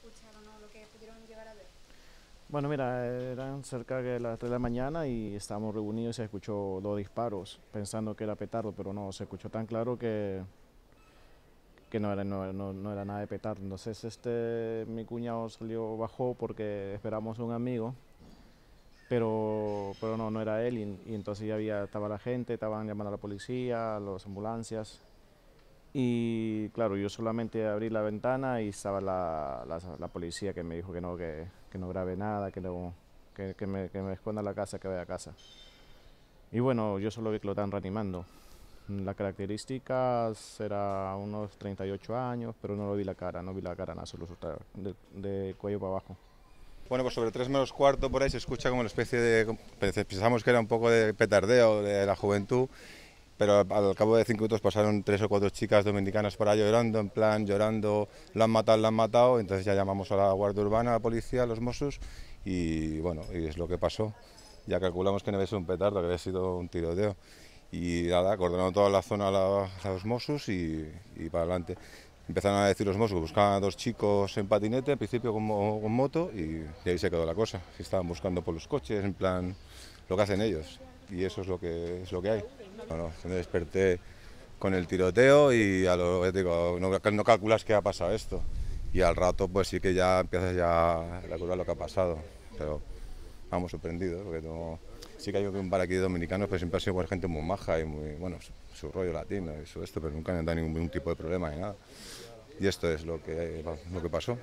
escucharon o lo que pudieron llegar a ver? Bueno, mira, eran cerca de las 3 de la mañana y estábamos reunidos y se escuchó dos disparos, pensando que era petardo, pero no, se escuchó tan claro que, que no, era, no, no, no era nada de petardo. Entonces este, mi cuñado salió, bajó porque esperamos a un amigo, pero, pero no, no era él y, y entonces ya había, estaba la gente, estaban llamando a la policía, a las ambulancias. Y claro, yo solamente abrí la ventana y estaba la, la, la policía que me dijo que no, que, que no grabe nada, que, no, que, que, me, que me esconda la casa, que vaya a casa. Y bueno, yo solo vi que lo están reanimando. Las características era unos 38 años, pero no lo vi la cara, no vi la cara nada, solo de, de cuello para abajo. Bueno, pues sobre tres menos cuarto por ahí se escucha como una especie de... Pensamos que era un poco de petardeo de la juventud pero al cabo de cinco minutos pasaron tres o cuatro chicas dominicanas por ahí llorando, en plan llorando, lo han matado, lo han matado, entonces ya llamamos a la Guardia Urbana, a la policía, a los Mossos y bueno, y es lo que pasó. Ya calculamos que no había sido un petardo, que había sido un tiroteo. Y nada, coordinó toda la zona a, los Mossos y, y, para adelante. Empezaron a decir los Mossos buscaban a dos chicos en patinete, al principio con, con moto, y, y ahí se quedó la cosa. Estaban buscando por los coches, en plan lo que hacen ellos. Y eso es lo que, es lo que hay. Bueno, me desperté con el tiroteo y a lo digo, no, no, calculas que ha pasado esto. Y al rato pues sí que ya empiezas ya a calcular lo que ha pasado. Pero vamos sorprendidos, porque sí que hay un bar aquí de dominicanos, pero siempre ha sido gente muy maja y muy, bueno, su, su rollo latino y su esto, pero nunca han dado ningún, ningún tipo de problema ni nada. Y esto es lo que, lo que pasó.